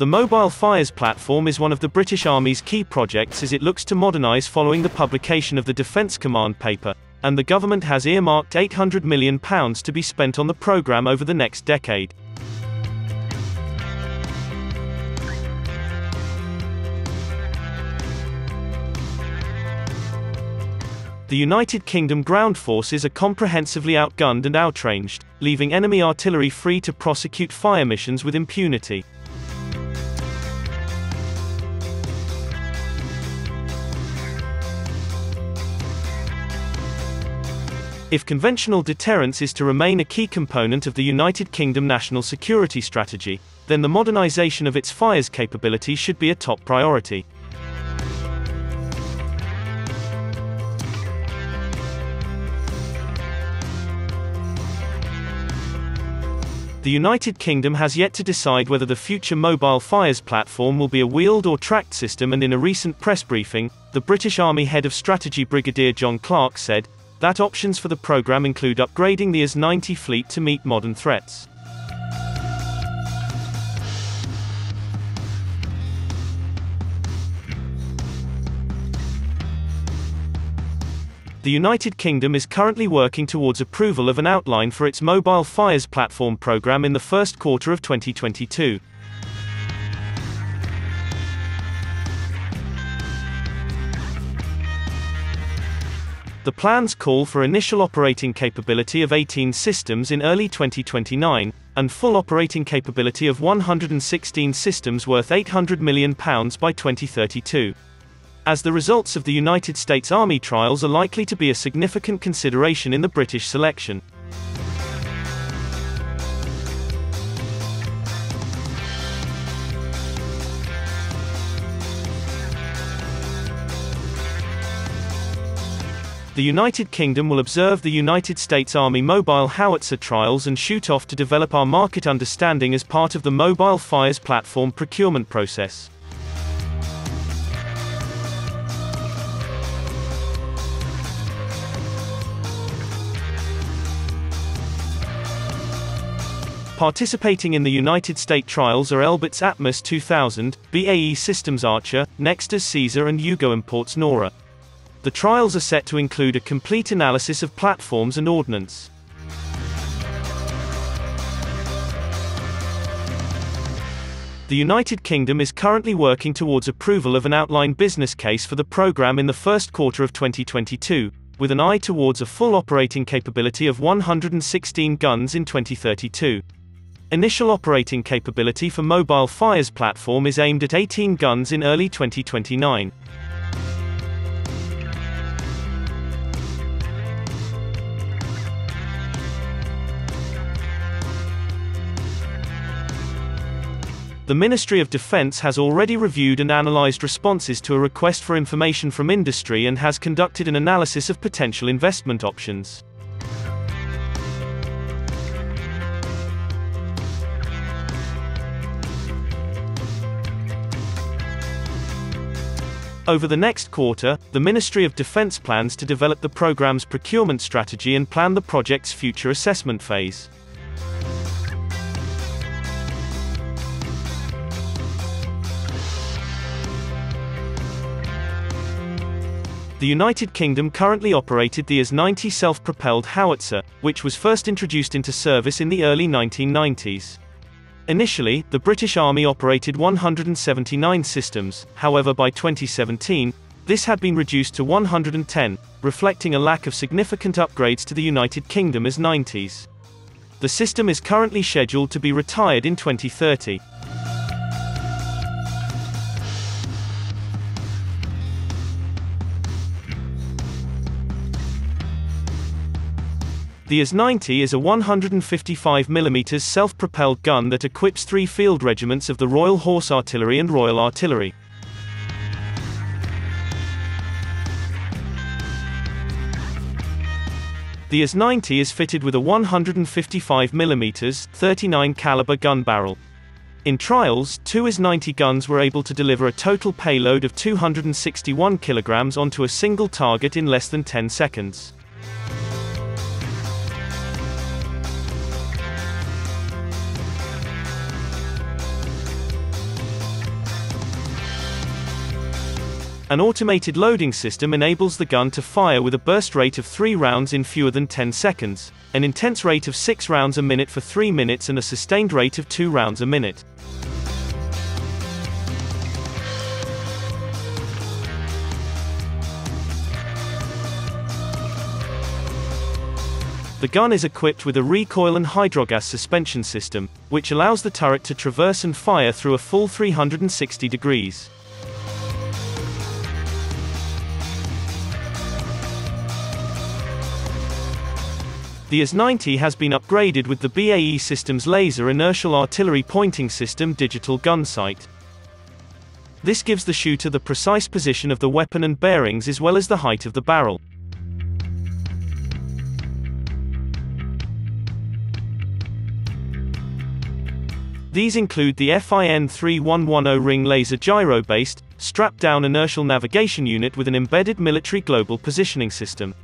The Mobile Fires platform is one of the British Army's key projects as it looks to modernise following the publication of the Defence Command paper, and the government has earmarked £800 million to be spent on the programme over the next decade. The United Kingdom ground forces are comprehensively outgunned and outranged, leaving enemy artillery free to prosecute fire missions with impunity. If conventional deterrence is to remain a key component of the United Kingdom national security strategy, then the modernisation of its fires capability should be a top priority. The United Kingdom has yet to decide whether the future mobile fires platform will be a wheeled or tracked system and in a recent press briefing, the British Army Head of Strategy Brigadier John Clark said, that options for the program include upgrading the AS-90 fleet to meet modern threats. The United Kingdom is currently working towards approval of an outline for its Mobile Fires Platform program in the first quarter of 2022. The plans call for initial operating capability of 18 systems in early 2029, and full operating capability of 116 systems worth £800 million by 2032 as the results of the United States Army trials are likely to be a significant consideration in the British selection. The United Kingdom will observe the United States Army mobile howitzer trials and shoot off to develop our market understanding as part of the Mobile Fires Platform procurement process. Participating in the United States trials are Elbit's Atmos 2000, BAE Systems Archer, Nexter's Caesar and Yugoimport's Nora. The trials are set to include a complete analysis of platforms and ordnance. The United Kingdom is currently working towards approval of an outline business case for the program in the first quarter of 2022, with an eye towards a full operating capability of 116 guns in 2032. Initial operating capability for Mobile Fires platform is aimed at 18 guns in early 2029. The Ministry of Defense has already reviewed and analyzed responses to a request for information from industry and has conducted an analysis of potential investment options. Over the next quarter, the Ministry of Defense plans to develop the program's procurement strategy and plan the project's future assessment phase. The United Kingdom currently operated the AS-90 self-propelled howitzer, which was first introduced into service in the early 1990s. Initially, the British Army operated 179 systems, however by 2017, this had been reduced to 110, reflecting a lack of significant upgrades to the United Kingdom AS-90s. The system is currently scheduled to be retired in 2030. The AS-90 is a 155mm self-propelled gun that equips three field regiments of the Royal Horse Artillery and Royal Artillery. The AS-90 is fitted with a 155mm 39 caliber gun barrel. In trials, two AS-90 guns were able to deliver a total payload of 261 kilograms onto a single target in less than 10 seconds. An automated loading system enables the gun to fire with a burst rate of 3 rounds in fewer than 10 seconds, an intense rate of 6 rounds a minute for 3 minutes and a sustained rate of 2 rounds a minute. The gun is equipped with a recoil and hydrogas suspension system, which allows the turret to traverse and fire through a full 360 degrees. The AS-90 has been upgraded with the BAE Systems Laser Inertial Artillery Pointing System digital gun sight. This gives the shooter the precise position of the weapon and bearings as well as the height of the barrel. These include the FIN 3110 ring laser gyro-based, strap-down inertial navigation unit with an embedded military global positioning system.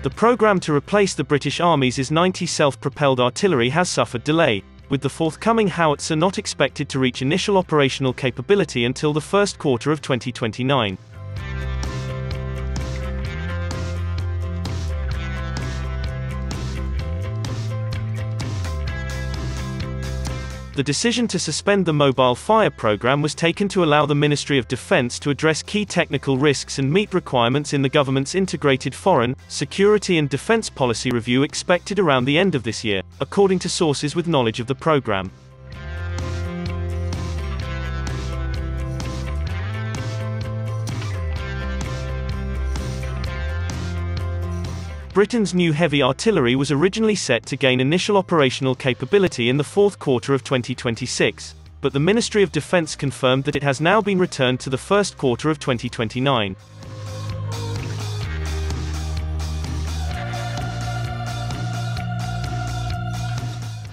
The program to replace the British Army's AS-90 self-propelled artillery has suffered delay, with the forthcoming howitzer not expected to reach initial operational capability until the first quarter of 2029. The decision to suspend the mobile fire program was taken to allow the Ministry of Defense to address key technical risks and meet requirements in the government's integrated foreign, security and defense policy review expected around the end of this year, according to sources with knowledge of the program. Britain's new heavy artillery was originally set to gain initial operational capability in the fourth quarter of 2026, but the Ministry of Defence confirmed that it has now been returned to the first quarter of 2029.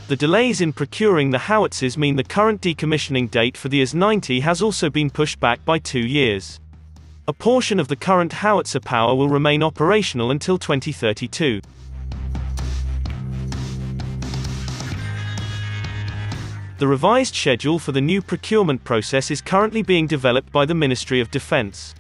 The delays in procuring the howitzers mean the current decommissioning date for the AS-90 has also been pushed back by two years. A portion of the current howitzer power will remain operational until 2032. The revised schedule for the new procurement process is currently being developed by the Ministry of Defense.